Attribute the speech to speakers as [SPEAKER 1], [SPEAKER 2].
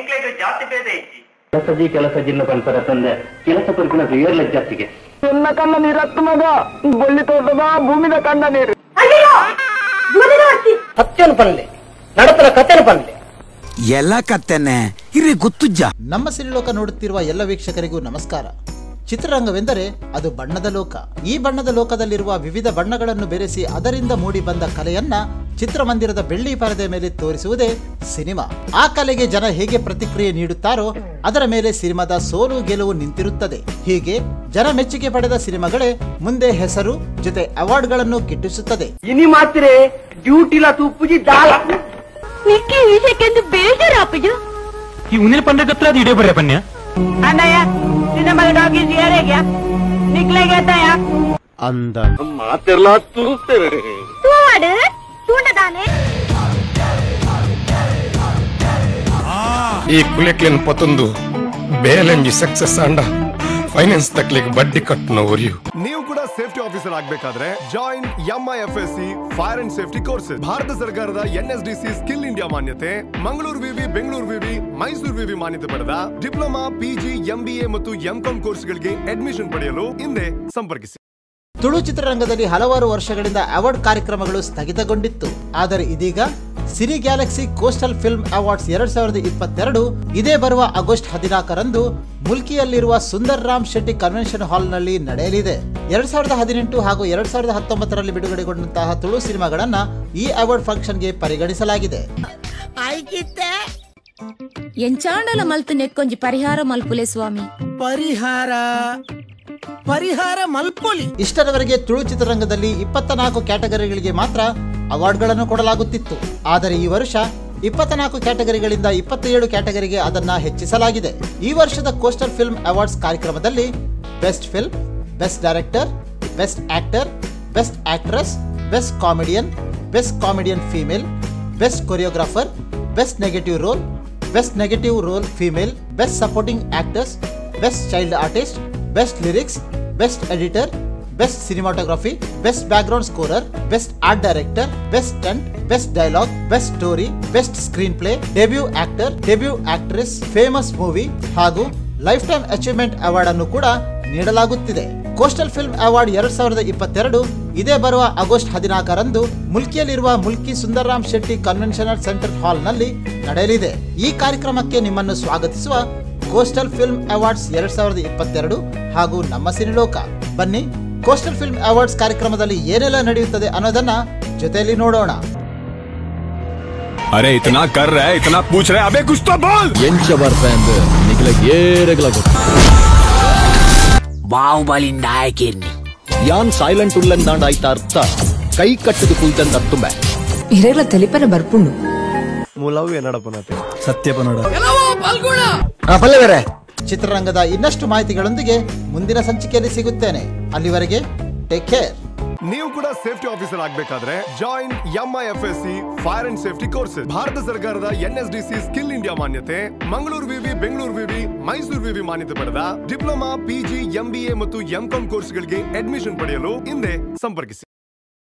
[SPEAKER 1] ಎಂಕ್ಲೆಗ್ ಜಾತಿ ಭೇದ ಇಜ್ಜಿ
[SPEAKER 2] ಕೆಲಸ ಜಿನ್ನ ಪಂಪರ ತಂದೆ. ಕೆಲಸ ಪರಿಗುಣ ಏರ್ಲ ಜಾತಿಗೆ
[SPEAKER 3] ಎನ್ನ ಕಣ್ಣ ನೀರು ಹತ್ತು ಮಗ ಬಳ್ಳಿ ತೋಟದ ಭೂಮಿದ ಕಣ್ಣ ನೀರು.
[SPEAKER 2] ಸತ್ಯನ ಪನ್ಲೆ ನಡತರ ಕಥೆನ ಪನ್ಲೆ
[SPEAKER 4] ಎಲ್ಲ ಕತ್ತೆನೆ. ಇರಿ ಗೊತ್ತುಜ್ಜ.
[SPEAKER 5] ನಮ್ಮ ಸಿರಿಲೋಕ ನೋಡುತ್ತಿರುವ ಎಲ್ಲ ವೀಕ್ಷಕರಿಗೂ ನಮಸ್ಕಾರ. ಚಿತ್ರರಂಗವೆಂದರೆ ಅದು ಬಣ್ಣದ ಲೋಕ. ಈ ಬಣ್ಣದ ಲೋಕದಲ್ಲಿರುವ ವಿವಿಧ ಬಣ್ಣಗಳನ್ನು ಬೆರೆಸಿ ಅದರಿಂದ ಮೂಡಿ ಬಂದ ಕಲೆಯನ್ನ ಚಿತ್ರಮಂದಿರದ ಬೆಳ್ಳಿ ಪರದೆ ಮೇಲೆ ತೋರಿಸುವುದೇ ಸಿನಿಮಾ. ಆ ಕಲೆಗೆ ಜನ ಹೇಗೆ ಪ್ರತಿಕ್ರಿಯೆ ನೀಡುತ್ತಾರೋ ಅದರ ಮೇಲೆ ಸಿನಿಮಾದ ಸೋಲು ಗೆಲುವು ನಿಂತಿರುತ್ತದೆ. ಹೀಗೆ ಜನ ಮೆಚ್ಚುಗೆ ಪಡೆದ ಸಿನಿಮಾಗಳೇ ಮುಂದೆ ಹೆಸರು ಜೊತೆ ಅವಾರ್ಡ್ಗಳನ್ನು ಗಳನ್ನು
[SPEAKER 3] ಇನಿ ಮಾತ್ರ ಡ್ಯೂಟಿಲ ತುಪ್ಪುಜಿ ದಾಳ.
[SPEAKER 6] ನಿಕ್ಕೆ ವಿಷಯಕ್ಕೆಂದು ಬೇಜಾರಾಪಯ್ಯ
[SPEAKER 7] ಈ ಉನ್ನಿನ ಪಂಡ ಗತ್ರ ಅದು ಇಡೇ ಬರ್ರೆ ಪನ್ಯ
[SPEAKER 6] ಅಣ್ಣಯ್ಯ ಸಿನಿಮಾ ಡಾಗಿ ಸಿಯಾರೆಗ್ಯ ನಿಕ್ಲೆಗೆ ಅತ್ತಯ್ಯ ತೂವಾಡು. ತೂಂಡದಾನೆ
[SPEAKER 8] ಈ ಕುಲೆಕ್ಲಿನ ಪತೊಂದು ಬೇಲೆಂಜಿ ಸಕ್ಸಸ್ ಅಂಡ ಫೈನಾನ್ಸ್ ತಕ್ಲಿಕ್ಕೆ ಬಡ್ಡಿ ಕಟ್ಟನವರಿಯು
[SPEAKER 9] ನೀವು ಕೂಡ ಸೇಫ್ಟಿ ಆಫೀಸರ್ ಆಗಬೇಕಾದ್ರೆ join MIFSC F S C fire and safety courses Bharat ಸರ್ಕಾರದ N S D C skill India ಮಾನ್ಯತೆ ಮಂಗಳೂರು ವಿವಿ ಬೆಂಗಳೂರು ವಿವಿ ಮೈಸೂರು ವಿವಿ ಮಾನ್ಯತೆ ಪಡೆದ ಡಿಪ್ಲೊಮಾ ಪಿಜಿ ಎಂಬಿಎ ಮತ್ತು ಎಂಕಾಂ ಕೋರ್ಸ್ಗಳಿಗೆ ಅಡ್ಮಿಷನ್ ಪಡೆಯಲು ಹಿಂದೆ ಸಂಪರ್ಕಿಸಿ.
[SPEAKER 5] ತುಳು ಚಿತ್ರರಂಗದಲ್ಲಿ ಹಲವಾರು ವರ್ಷಗಳಿಂದ ಅವಾರ್ಡ್ ಕಾರ್ಯಕ್ರಮಗಳು ಸ್ಥಗಿತಗೊಂಡಿತ್ತು. ಆದರೆ ಇದೀಗ Siri galaxy coastal film awards ಎರಡ್ ಸಾವಿರದ ಇಪ್ಪತ್ತೆರಡು ಇದೇ ಬರುವ ಆಗಸ್ಟ್ ಹದಿನಾಲ್ಕರಂದು ಮುಲ್ಕಿಯಲ್ಲಿರುವ ಸುಂದರ್ ರಾಮ್ ಶೆಟ್ಟಿ ಕನ್ವೆನ್ಷನ್ ಹಾಲ್ನಲ್ಲಿ ನಡೆಯಲಿದೆ. ಎರಡ್ ಸಾವಿರದ ಹದಿನೆಂಟು ಹಾಗೂ ಎರಡ್ ಸಾವಿರದ ಹತ್ತೊಂಬತ್ತರಲ್ಲಿ ಬಿಡುಗಡೆಗೊಂಡಂತಹ ತುಳು ಸಿನಿಮಾಗಳನ್ನ ಈ ಅವಾರ್ಡ್ ಫಂಕ್ಷನ್ಗೆ ಪರಿಗಣಿಸಲಾಗಿದೆ.
[SPEAKER 6] ಎಂಚಾಂಡಲ ಮಲ್ತು ನೆಕ್ಕೊಂಜಿ ಪರಿಹಾರ ಮಲ್ಪುಲೆ ಸ್ವಾಮಿ.
[SPEAKER 4] ಪರಿಹಾರ? ಪರಿಹಾರ ಮಲ್ಪೊಲಿ.
[SPEAKER 5] ಇಷ್ಟರವರೆಗೆ ತುಳು ಚಿತ್ರರಂಗದಲ್ಲಿ ಇಪ್ಪತ್ತ ನಾಲ್ಕು ಕ್ಯಾಟಗರಿಗಳಿಗೆ ಮಾತ್ರ ಅವಾರ್ಡ್ಗಳನ್ನು ಕೊಡಲಾಗುತ್ತಿತ್ತು. ಆದರೆ ಈ ವರ್ಷ ಇಪ್ಪತ್ತ ನಾಲ್ಕು ಕ್ಯಾಟಗರಿಗಳಿಂದ ಇಪ್ಪತ್ತೇಳು ಕ್ಯಾಟಗರಿಗೆ ಅದನ್ನು ಹೆಚ್ಚಿಸಲಾಗಿದೆ. ಈ ವರ್ಷದ ಕೋಸ್ಟರ್ ಫಿಲ್ಮ್ ಅವಾರ್ಡ್ಸ್ ಕಾರ್ಯಕ್ರಮದಲ್ಲಿ best film, best director, best actor, best actress, best comedian best comedian female, best choreographer, best negative role, best negative role female, best supporting actors, best child artist, best lyrics, best editor best cinematography best background scorer best art director best stunt best dialogue best story best screenplay debut actor debut actress famous movie ಹಾಗೂ lifetime achievement award ಅನ್ನು ಕೂಡ ನೀಡಲಾಗುತ್ತಿದೆ. Coastal film award ಎರಡ್ ಸಾವಿರದ ಇಪ್ಪತ್ತೆರಡು ಇದೇ ಬರುವ August ಹದಿನಾಲ್ಕರಂದು ಮುಲ್ಕಿಯಲ್ಲಿರುವ ಮುಲ್ಕಿ ಸುಂದರರಾಮ್ ಶೆಟ್ಟಿ ಕನ್ವೆನ್ಷನಲ್ ಸೆಂಟರ್ ಹಾಲ್ನಲ್ಲಿ ನಡೆಯಲಿದೆ. ಈ ಕಾರ್ಯಕ್ರಮಕ್ಕೆ ನಿಮ್ಮನ್ನು ಸ್ವಾಗತಿಸುವ ಕೋಸ್ಟಲ್ ಫಿಲ್ಮ್ ಅವಾರ್ಡ್ಸ್ ಎರಡ್ ಸಾವಿರದ ಇಪ್ಪತ್ತೆರಡು ಹಾಗೂ ನಮ್ಮ ಸಿನಿಲೋಕ. ಬನ್ನಿ. ಕೋಸ್ಟಲ್ ಫಿಲ್ಮ್ ಅವಾರ್ಡ್ಸ್ ಕಾರ್ಯಕ್ರಮದಲ್ಲಿ ಏನೆಲ್ಲ ನಡೆಯುತ್ತದೆ ಅನ್ನೋದನ್ನ ಜೊತೆಯಲ್ಲಿ ನೋಡೋಣ.
[SPEAKER 8] ಅರೆ ಇತನಾ ಕರ್ ರೇ ಇತನಾ ಪೂಛ್ ರೇ ಅಬೆ ಕುಚ್ ತೋ ಬೋಲ್!
[SPEAKER 10] ಎಂಚ ಬರ್ತಾ ಗೊತ್ತು ಬಾವು ಬಲಿ
[SPEAKER 4] ಬಾಹುಬಲಿ ನಾಯಕೇನಿ
[SPEAKER 10] ಯಾನ್ ಸೈಲೆಂಟ್ ಉಲ್ಲಂದಾಂಡ ಆಯ್ತ ಅರ್ಥ? ಕೈ ಕಟ್ಟದು ಕುಲ್ತಂದ ತುಂಬೆ
[SPEAKER 6] ಇರೆಗಲ ತಲಿಪನ ಬರ್ಪುಂಡು.
[SPEAKER 9] ಮೂಲವು ನಡಪನತೆ ಸತ್ಯಪನಡ.
[SPEAKER 5] ಪಲ್ಗುಣ ಪಲ್ಲೆ ಬೇರೆ ಚಿತ್ರರಂಗದ ಇನ್ನಷ್ಟು ಮಾಹಿತಿಗಳೊಂದಿಗೆ ಮುಂದಿನ ಸಂಚಿಕೆಯಲ್ಲಿ ಸಿಗುತ್ತೇನೆ. ಅಲ್ಲಿವರೆಗೆ ಟೇಕ್ ಕೇರ್
[SPEAKER 9] ನೀವು ಕೂಡ ಸೇಫ್ಟಿ ಆಫೀಸರ್ ಆಗಬೇಕಾದ್ರೆ join MI F S C fire and safety courses Bharat ಸರ್ಕಾರದ N S D C skill India ಮಾನ್ಯತೆ, ಮಂಗಳೂರು ವಿವಿ ಬೆಂಗಳೂರು ವಿವಿ ಮೈಸೂರು ವಿವಿ ಮಾನ್ಯತೆ ಪಡೆದ ಡಿಪ್ಲೊಮಾ ಪಿಜಿ ಎಂಬಿಎ ಮತ್ತು ಎಂಕಾಂ ಕೋರ್ಸ್ಗಳಿಗೆ ಅಡ್ಮಿಷನ್ ಪಡೆಯಲು ಹಿಂದೆ ಸಂಪರ್ಕಿಸಿ.